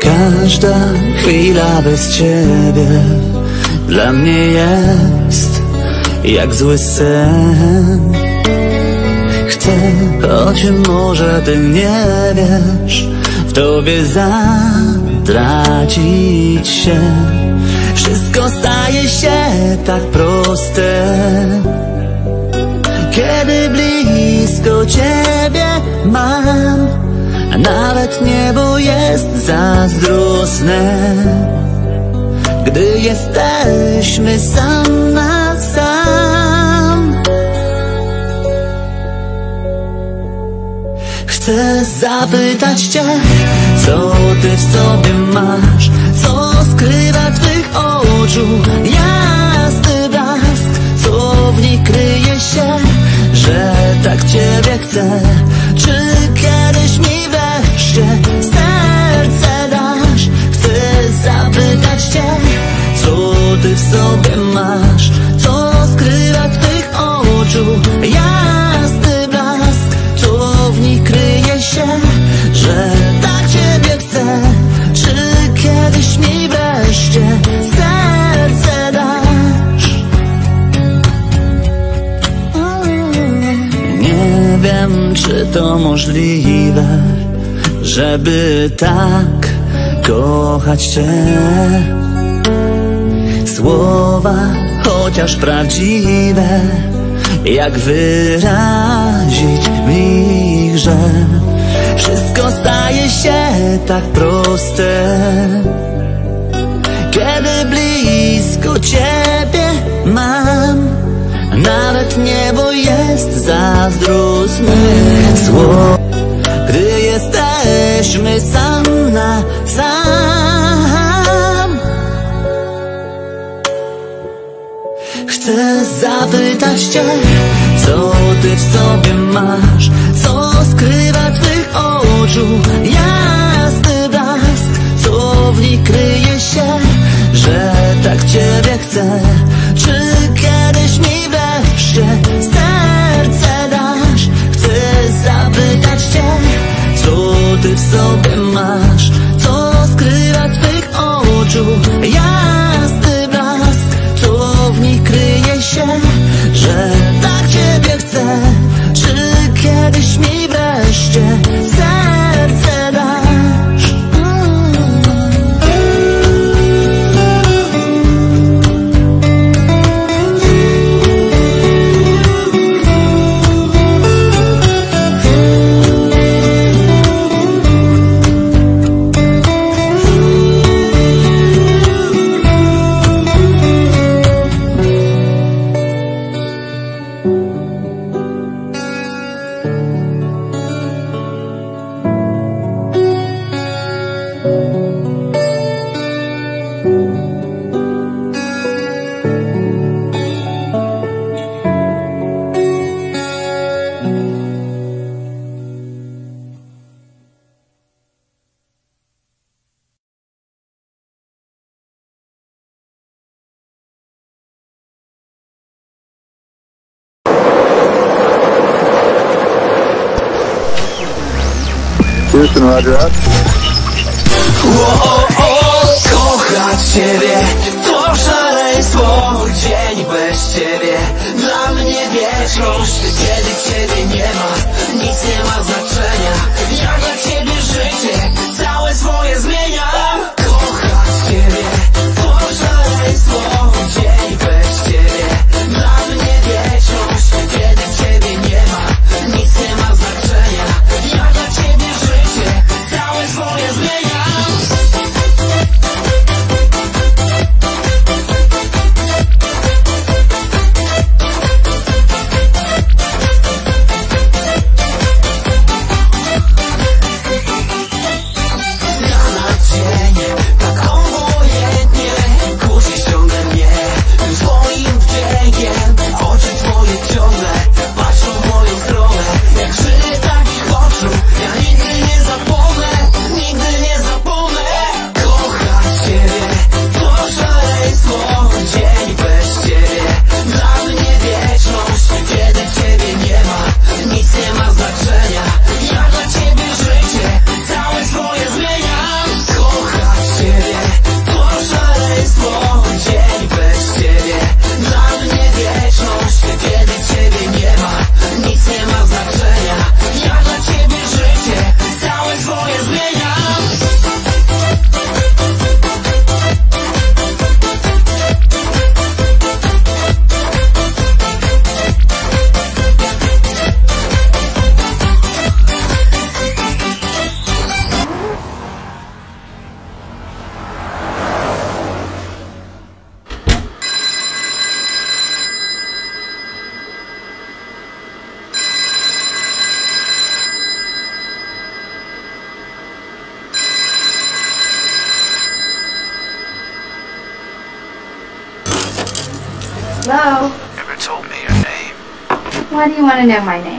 Każda chwila bez ciebie dla mnie jest jak zły sen. Chcę, choć może ty nie wiesz, w tobie zatracić się. Wszystko staje się tak proste, kiedy blisko ciebie mam. A nawet niebo jest zazdrosne. Gdy jesteśmy sam na sam Chcę zapytać Cię, co Ty w sobie masz? Co skrywa Twych oczu? Jasny blask Co w nich kryje się, że tak Ciebie chcę. Czy kiedyś mi wreszcie serce dasz? Chcę zapytać Cię, co Ty w sobie masz czy to możliwe, żeby tak kochać Cię. Słowa, chociaż prawdziwe, jak wyrazić nich, że wszystko staje się tak proste. Kiedy blisko mam Nawet niebo jest zazdrosne. Zło Gdy jesteśmy sam na sam. Chcę zapytać Cię Co Ty w sobie masz? Co skrywa Twych oczu? Jasny blask Co w nich kryje się Że tak Ciebie chcę wreszcie Serce dasz. Chcę zapytać Cię Co Ty w sobie masz? Co skrywa Twych oczu? Jasny blask Co w nich kryje się? Że tak Ciebie chcę Czy kiedyś mi wreszcie Houston, roger that. Kochać Ciebie to szaleństwo Dzień bez Ciebie Dla mnie wieczność Kiedy Ciebie nie ma Nic nie ma znaczenia want to know my name.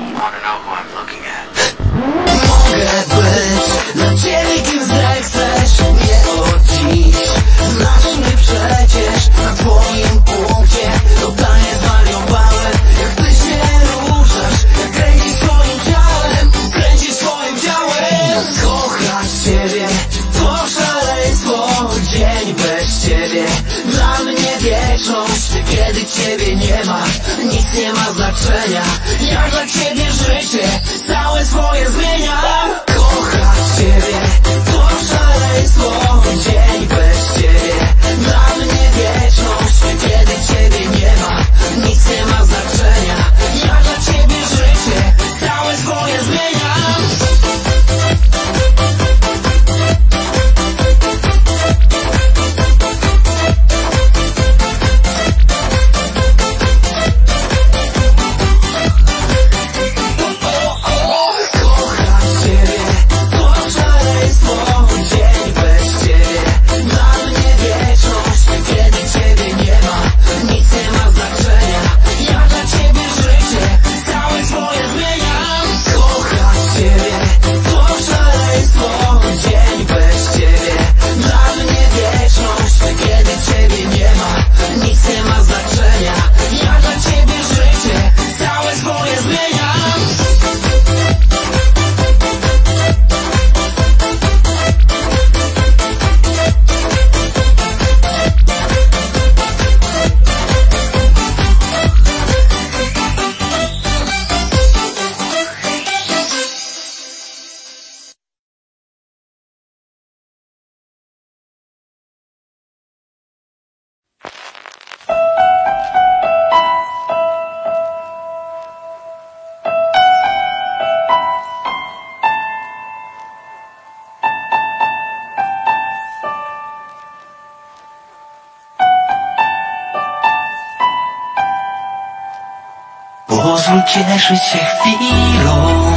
cieszyć się chwilą.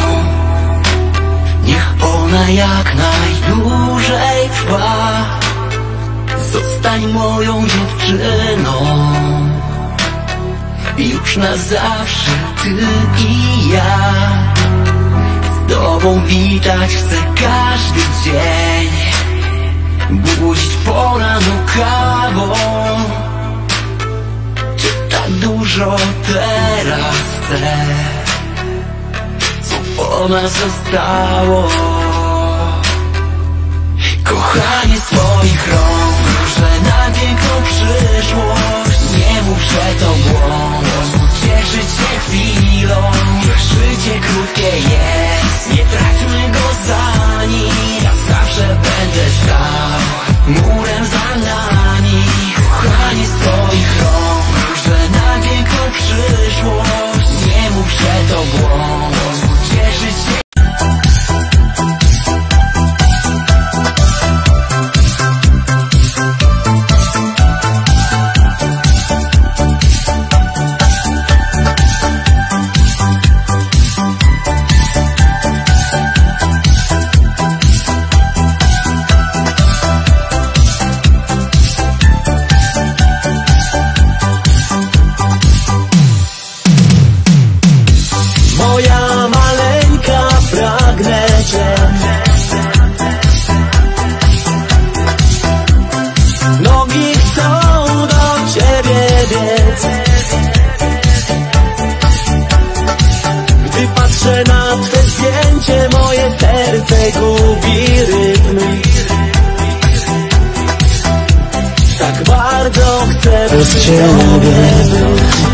Niech ona jak najdłużej trwa. Zostań moją dziewczyną. Już na zawsze ty i ja. Z tobą witać chcę każdy dzień. Budzić poraną kawą. Czy tak dużo teraz? serce Co po nas zostało. Kochanie swoich rąk Wróżę na piękną przyszłość. Nie mów, że to błąd. Cieszyć się chwilą. Życie krótkie jest. Nie traćmy go za nic. Ja zawsze będę stał Murem za nami. Kochanie swoich rąk Wróżę na piękną przyszłość. Znów to błąd. Pozwólcie was trouble.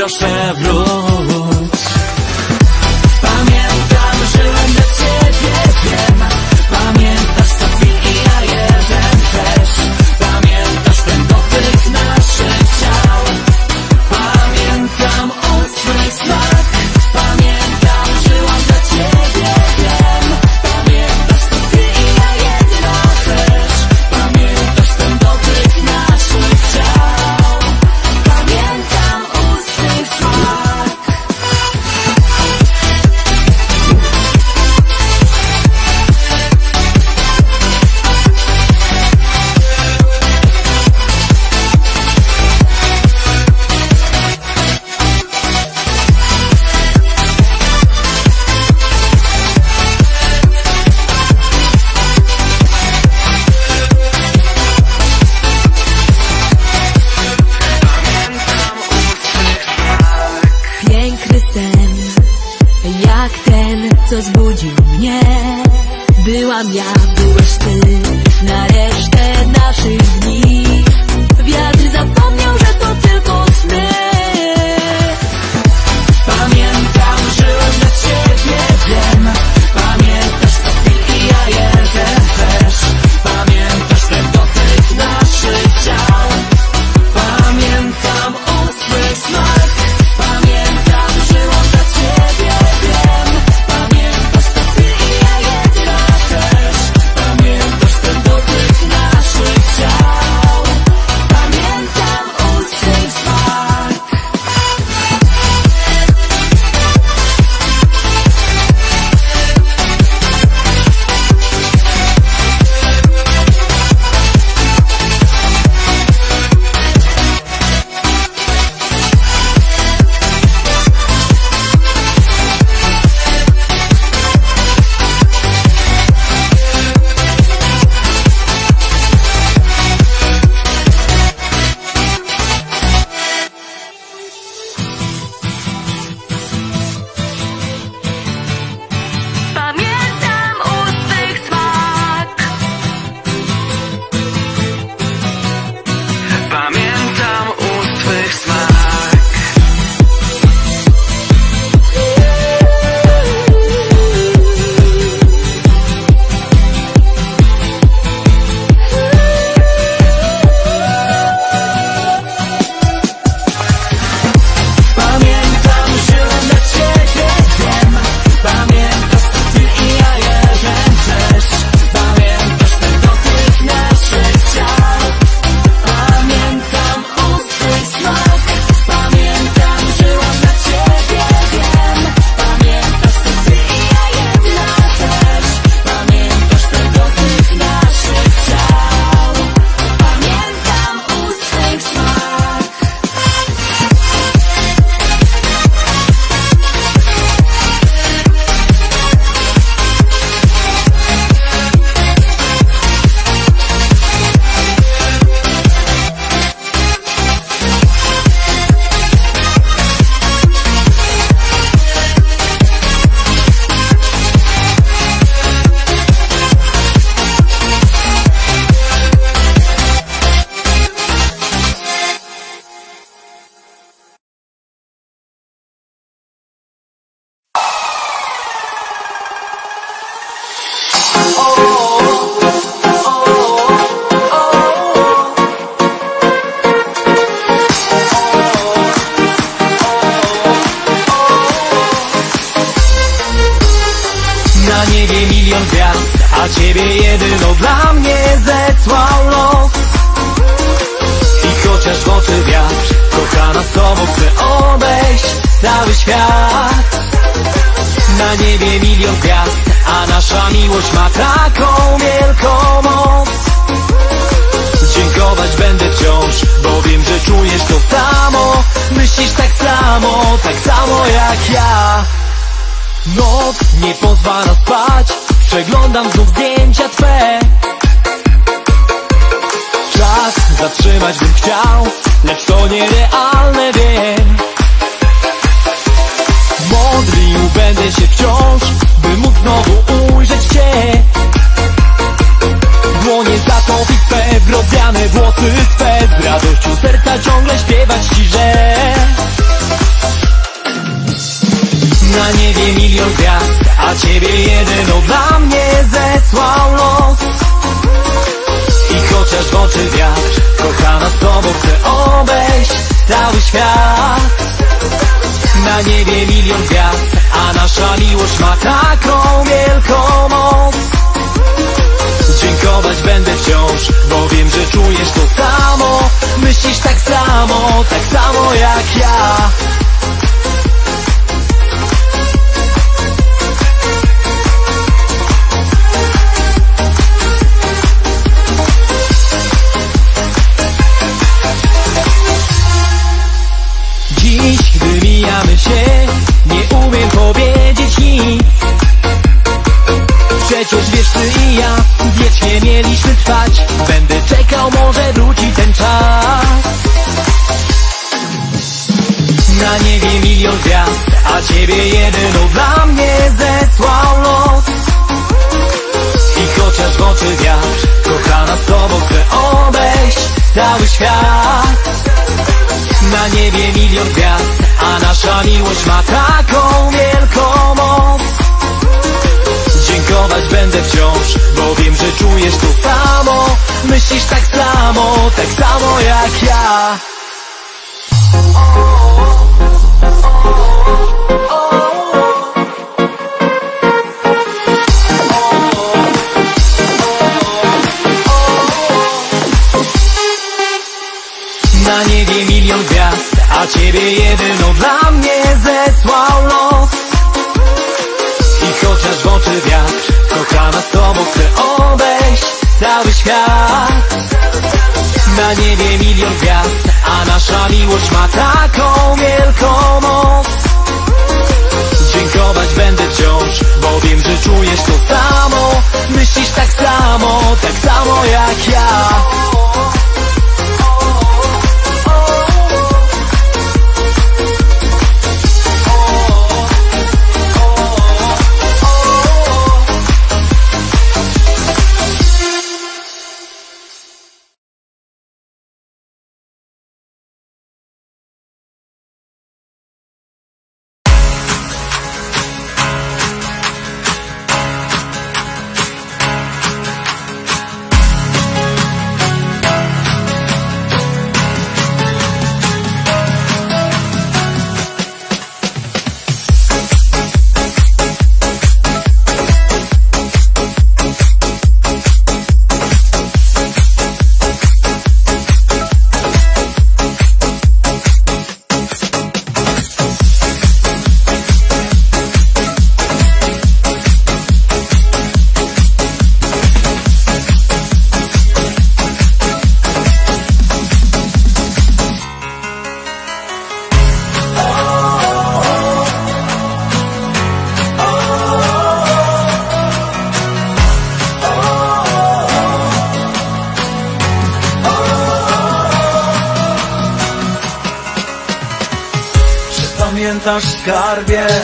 proprio Chevrolet. Tobą chcę obejść cały świat. Na niebie milion gwiazd A nasza miłość ma taką wielką moc. Dziękować będę wciąż Bo wiem, że czujesz to samo. Myślisz tak samo, tak samo jak ja ty i ja Wiecznie mieliśmy trwać. Będę czekał, może wróci ten czas. Na niebie milion gwiazd A ciebie jedyną dla mnie zesłał los. I chociaż w oczy wiatr Kochana z tobą chcę obejść cały świat. Na niebie milion gwiazd A nasza miłość ma taką wielką moc Będę wciąż Bo wiem, że czujesz to samo. Myślisz tak samo, tak samo jak ja. Na niebie milion gwiazd A ciebie jedyną dla mnie zesłał los. I chociaż w oczy wiatr Tobą chcę obejść cały świat. Na niebie milion gwiazd A nasza miłość ma taką wielką moc. Dziękować będę wciąż Bo wiem, że czujesz to samo. Myślisz tak samo, tak samo jak ja skarbie,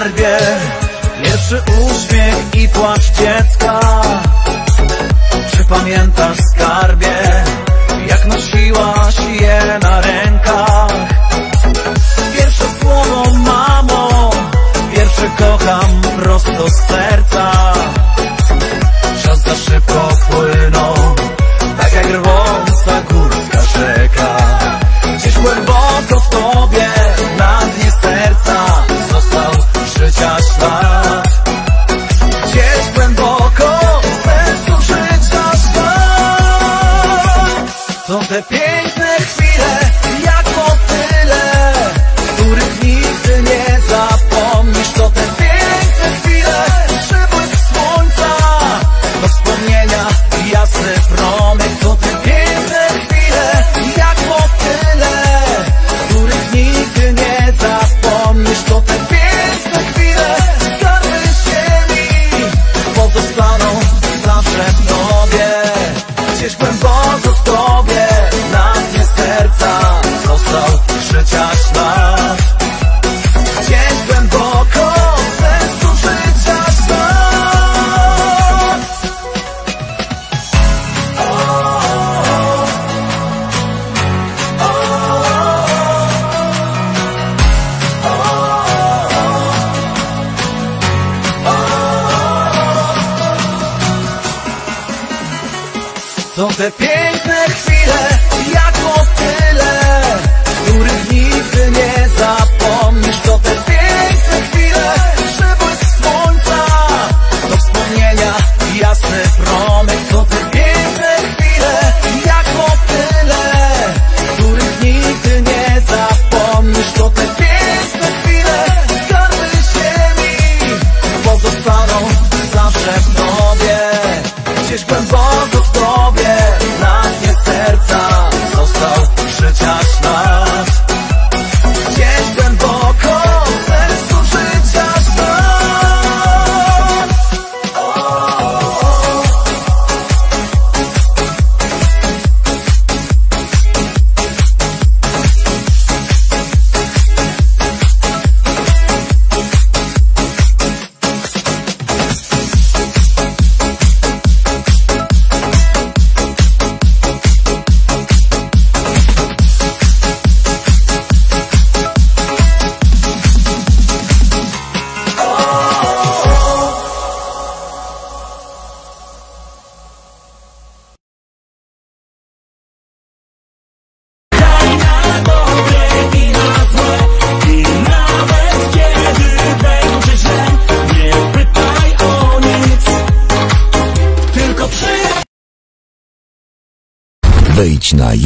garbie Spongebob.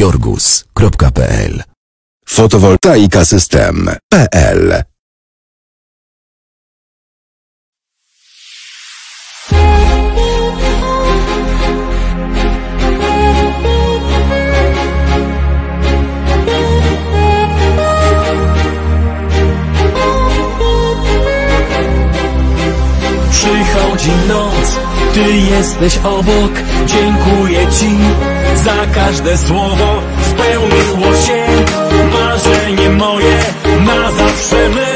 jorgus.pl Fotowoltaika System.pl Przychodzi noc ty jesteś obok, dziękuję Ci Za każde słowo. Spełniło się Marzenie moje na zawsze my.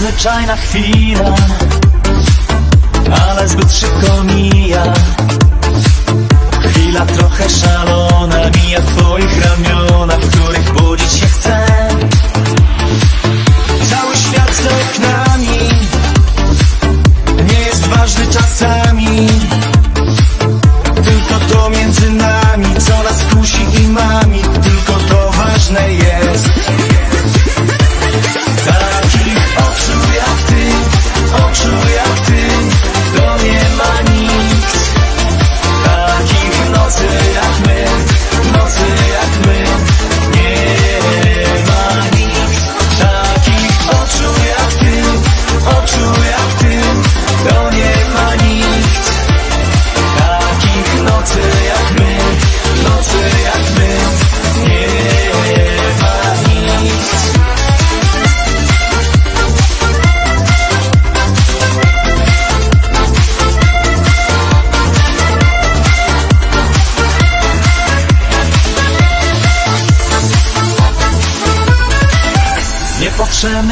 zwyczajna chwila Ale zbyt szybko mija. Chwila trochę szalona Mija w twoich ramionach W których budzić się chcę.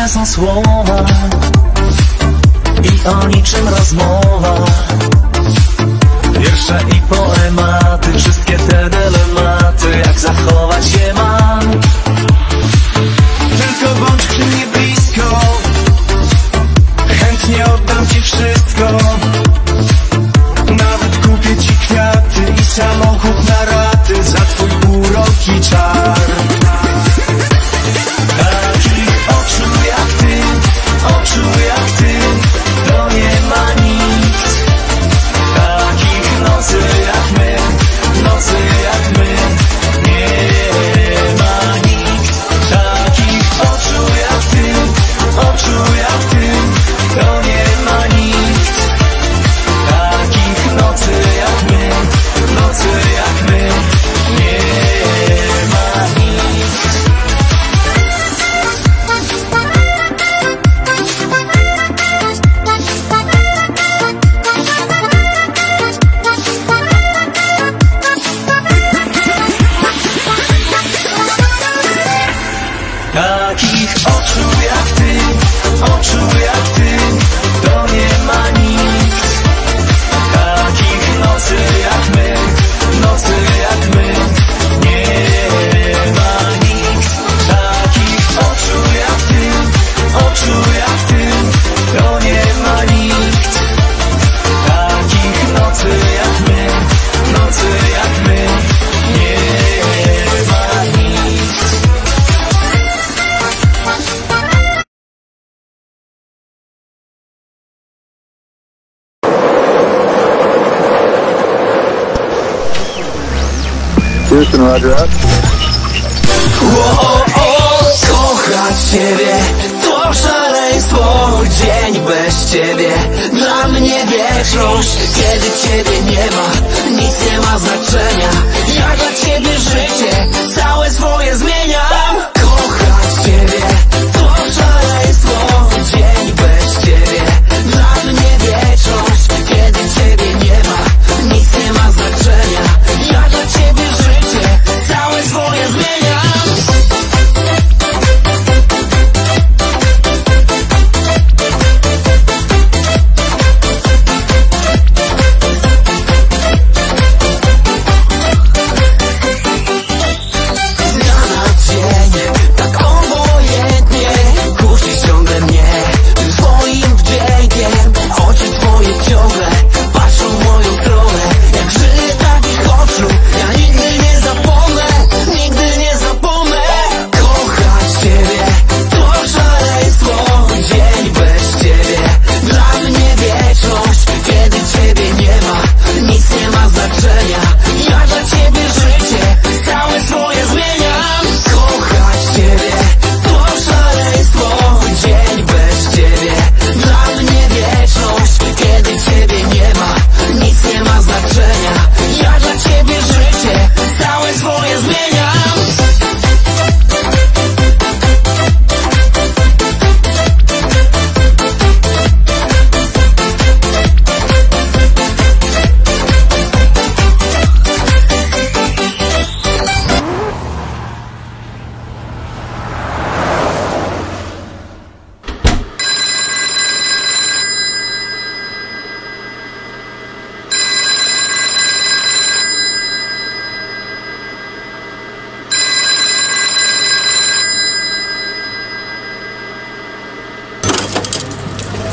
są słowa i o niczym rozmowa. Wiersze i poematy, wszystkie te dylematy, jak zachować się mam. Tylko bądź przy mnie blisko, chętnie oddam ci wszystko. Nawet kupię ci kwiaty i samochód na raty za twój urok i czar.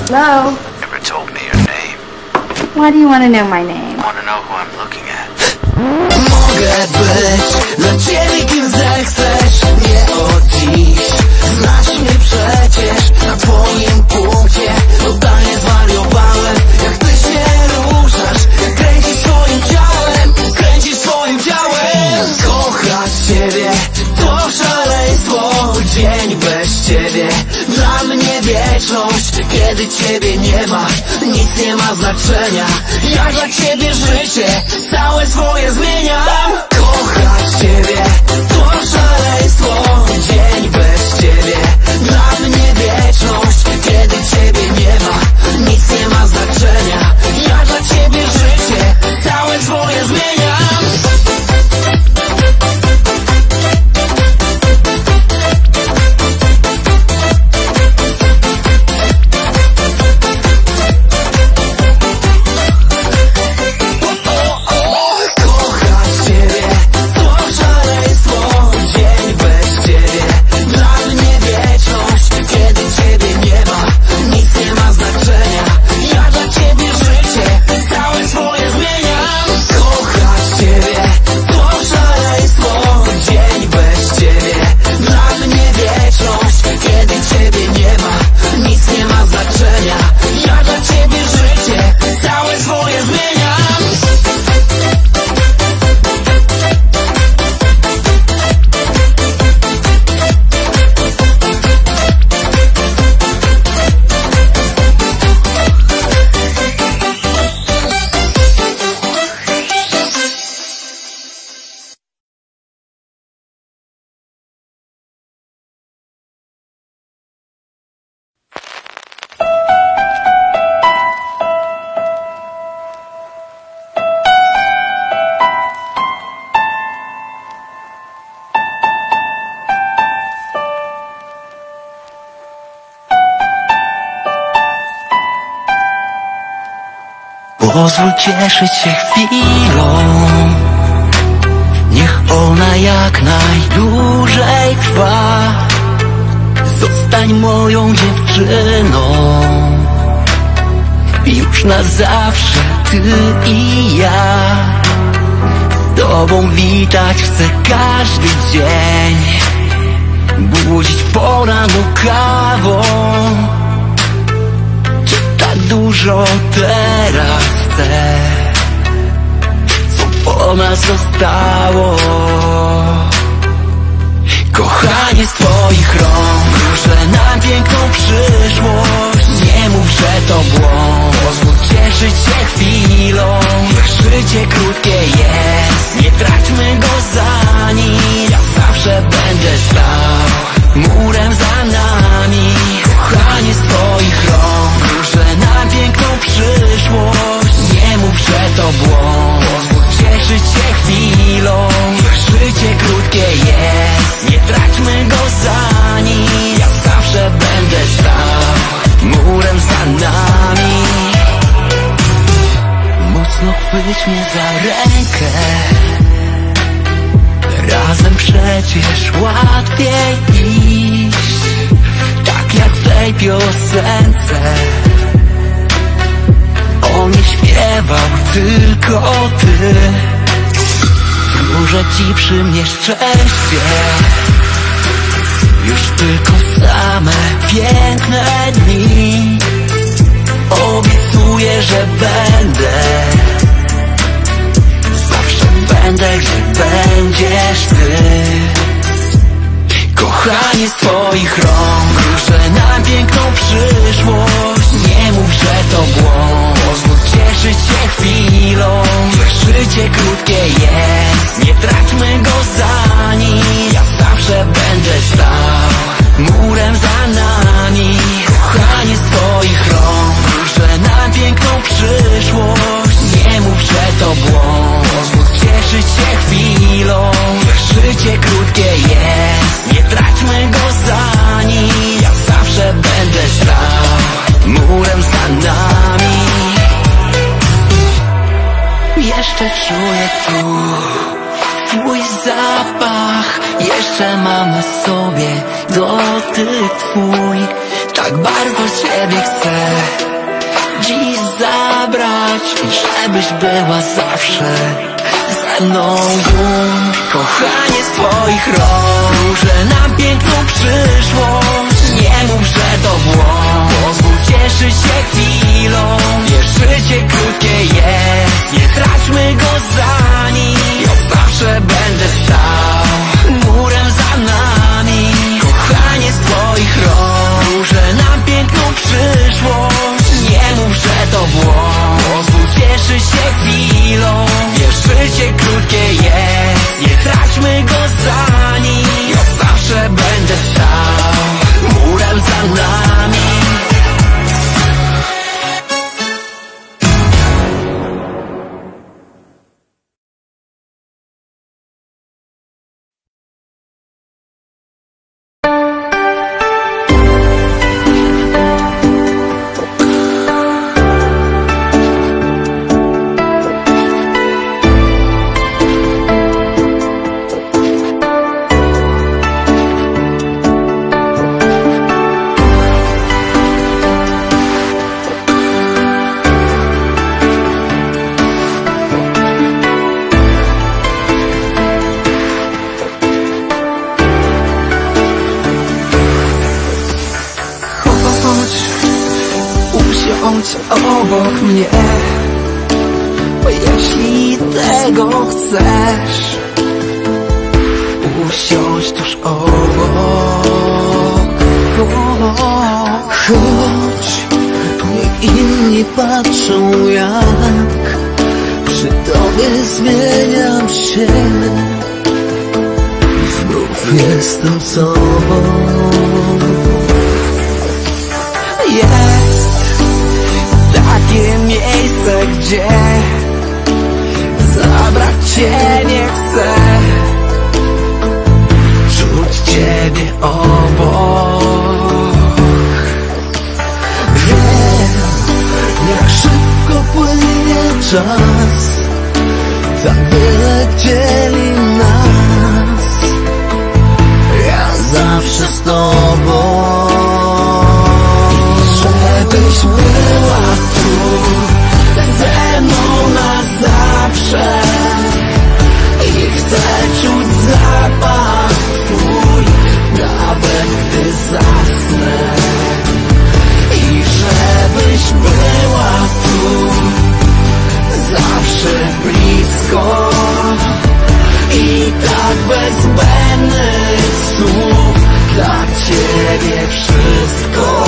Hello? Never told me your name. Why do you want to know my name? I Want to know who I'm looking at? Mogę być dla ciebie kim zechcesz Nie od dziś Znasz mnie przecież Na twoim punkcie Totalnie zwariowałem Jak ty się ruszasz Jak kręcisz swoim ciałem Kręcisz swoim ciałem Kochać ciebie To szaleństwo Dzień bez ciebie Dla mnie wieczność Kiedy ciebie nie ma Nic nie ma znaczenia. Ja dla ciebie życie Całe swoje zmieniam. Kochać ciebie To szaleństwo. Dzień bez ciebie. Dla mnie wieczność Kiedy ciebie nie ma Nic nie ma znaczenia. Ja dla ciebie życie Pozwól cieszyć się chwilą. Niech ona jak najdłużej trwa. Zostań moją dziewczyną. Już na zawsze ty i ja. Z tobą witać chcę każdy dzień. Budzić po ranu kawą dużo teraz chcę Co po nas zostało. Kochanie z twoich rąk Wróżę nam piękną przyszłość. Nie mów, że to błąd. Pozwól cieszyć się chwilą. Niech życie krótkie jest. Nie traćmy go za nic. Ja zawsze będę stał Murem za nami. Kochanie z twoich rąk Wróżę nam piękną przyszłość. Nie mów, że to błąd. Pozwól cieszyć się chwilą życie krótkie jest. Nie traćmy go za nic. Ja zawsze będę stał Murem za nami. Mocno chwyć mnie za rękę. Razem przecież łatwiej iść. Tak jak w tej piosence Nie śpiewał tylko ty Wróżę ci przy mnie szczęście. Już tylko same piękne dni. Obiecuję, że będę. Zawsze będę, gdzie będziesz ty Kochanie z twoich rąk Wróżę nam piękną przyszłość. Nie mów, że to błąd. Pozwól cieszyć się chwilą. Niech życie krótkie jest. Nie traćmy go za nic. Ja zawsze będę stał Murem za nami. Kochanie z twoich rąk Wróżę nam piękną przyszłość. Nie mów, że to błąd. Pozwól cieszyć się chwilą. Niech życie krótkie jest Za nic Ja zawsze będę stał Murem za nami. Jeszcze czuję tu Twój zapach. Jeszcze mam na sobie Dotyk twój. Tak bardzo ciebie chcę Żebyś była zawsze ze mną. Kochanie z twoich Wróżę nam piękną przyszłość. Nie mów, że to błąd. Pozwól się chwilą. Wiesz, życie krótkie jest. Nie traćmy go za nim Ja zawsze będę stał Murem za nami. Kochanie z twoich rąk. Wróżę nam piękną przyszłość. Nie mów, że to błąd. Pozwól się chwilą Murem za jestem sobą jest takie miejsce, gdzie zabrać cię nie chcę. Czuć ciebie obok. Wiem, jak szybko płynie czas, tak wiele dzieli nas. Zawsze z tobą. Żebyś była tu Ze mną na zawsze I chcę czuć zapach twój Nawet gdy zasnę. I żebyś była tu Zawsze blisko i tak bez zbędnych słów Dla Ciebie wszystko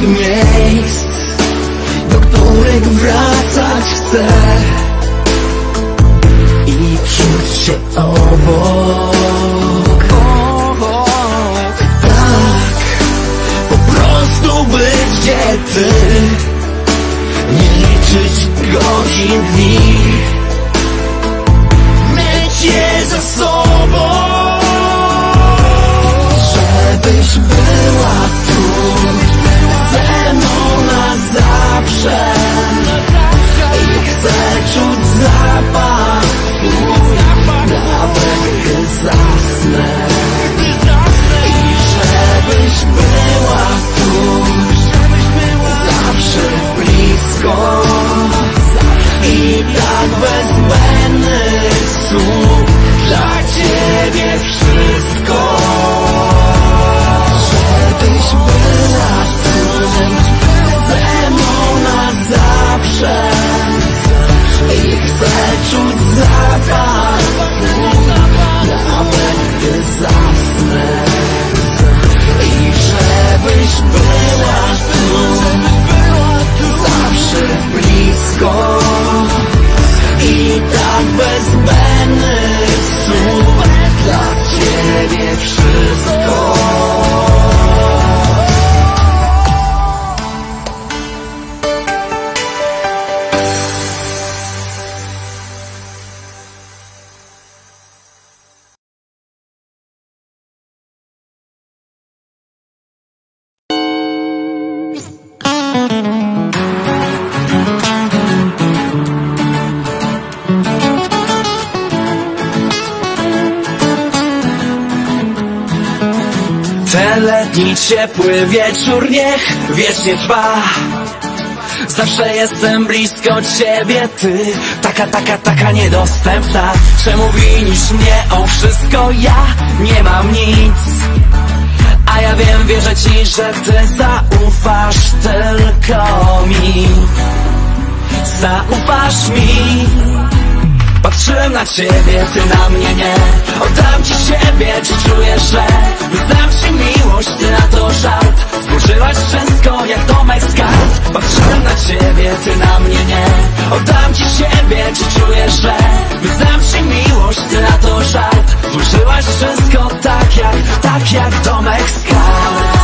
naszych miejsc Do których wracać chcę. I czuć się obok tak, po prostu być gdzie ty. Nie liczyć godzin, dni. Mieć je za sobą Żebyś była tu Ze mną na zawsze I chcę czuć zapach twój Nawet gdy zasnę i żebyś była tu Zawsze blisko I tak bez zbędnych słów Dla ciebie I tak bez zbędnych słów Dla Ciebie wszystko. Letni ciepły wieczór niech wiecznie trwa. Zawsze jestem blisko ciebie, ty. Taka, taka, taka niedostępna. Czemu winisz mnie o wszystko? Ja nie mam nic. A ja wiem, wierzę ci, że ty zaufasz tylko mi. Zaufasz mi Patrzyłem na ciebie, ty na mnie nie. Oddam ci siebie, czy czujesz, że Wyznam ci miłość, ty na to żart. Zburzyłaś wszystko jak domek z kart Patrzyłem na ciebie, ty na mnie nie. Oddam ci siebie, czy czujesz, że Wyznam ci miłość, ty na to żart. Zburzyłaś wszystko tak jak, tak jak domek z kart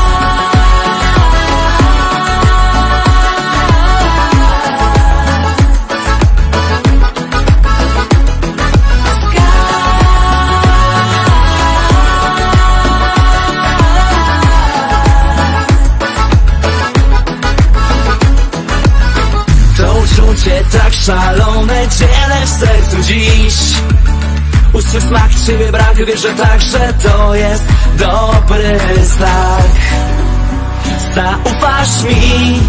szalone dzielę w sercu dziś. Usłysz smak ciebie brak, wiesz, że także to jest dobry znak. Zaufasz mi.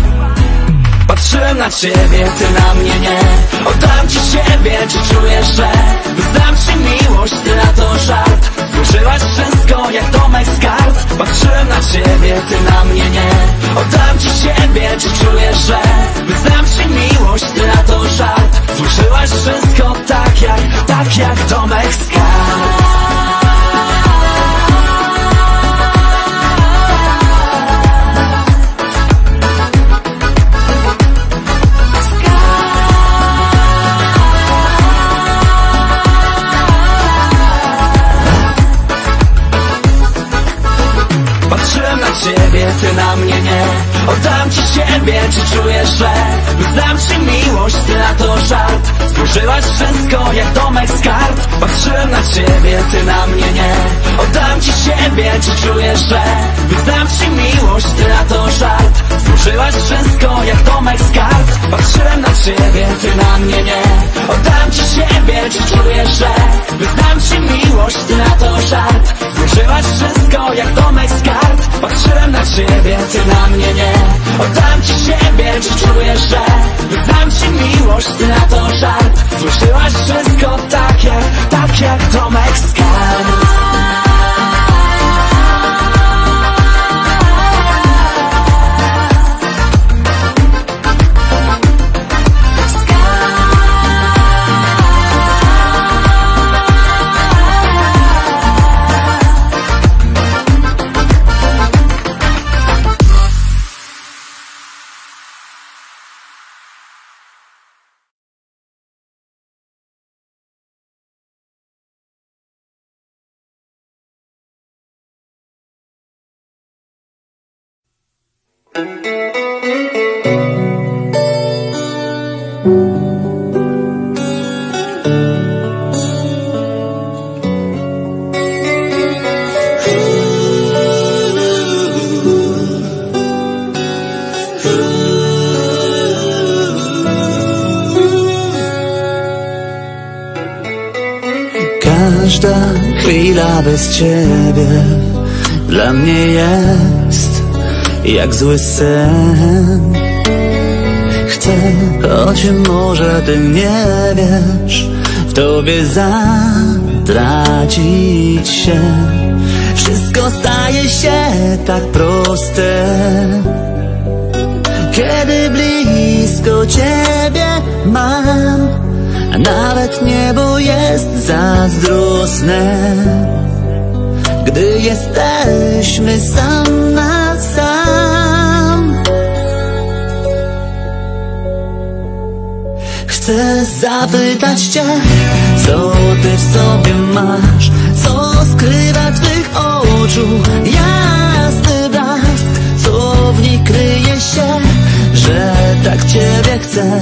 Patrzyłem na ciebie, ty na mnie nie. Oddam ci siebie, czy czujesz, że Wyznam ci miłość, ty na to żart. Zburzyłaś wszystko jak domek z kart. Patrzyłem na ciebie, ty na mnie nie. Oddam ci siebie, czy czujesz, że tak jak domek z ci siebie, czy czujesz, że Wyznam ci miłość, ty na to żart. Zburzyłaś wszystko jak domek z kart. Patrzyłem na ciebie, ty na mnie nie. Oddam ci siebie, czy czujesz, że Wyznam ci miłość, ty na to żart. Zburzyłaś wszystko jak domek z kart. Patrzyłem na ciebie, ty na mnie nie. Oddam ci siebie, czy czujesz, że Wyznam ci miłość, ty na to żart. Zburzyłaś wszystko tak jak, tak jak domek z kart Każda chwila bez ciebie dla mnie jest jak zły sen. Chcę, choć może ty nie wiesz, w tobie zatracić się. Wszystko staje się tak proste, kiedy blisko ciebie mam. Nawet niebo jest zazdrosne Gdy jesteśmy sam na Chcę zapytać Cię, co Ty w sobie masz? Co skrywa Twych oczu? Jasny blask Co w nich kryje się, że tak Ciebie chcę.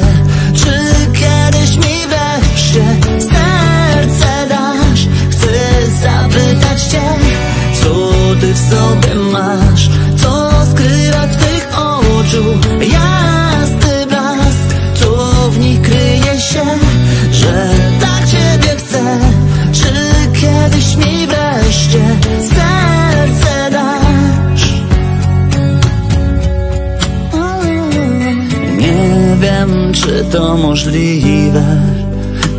Czy kiedyś mi wreszcie serce dasz? Chcę zapytać Cię, co Ty w sobie masz? Co skrywa Twych oczu czy to możliwe,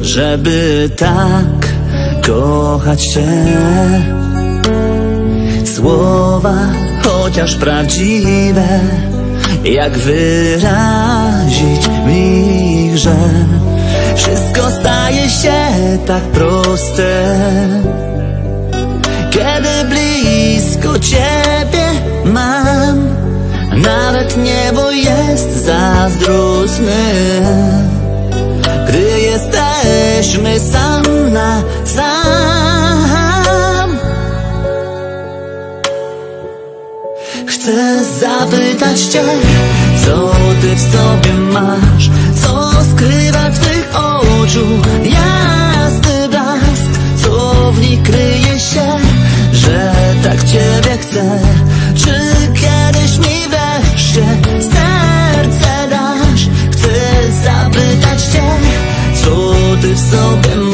żeby tak kochać Cię? Słowa, chociaż prawdziwe, jak wyrazić ich, że wszystko staje się tak proste, kiedy blisko mam. Nawet niebo jest zazdrosne. Gdy jesteśmy sam na sam. Chcę zapytać Cię, co Ty w sobie masz? Co skrywa Twych oczu jasny blask? Co w nich kryje się, że tak Ciebie chcę Ty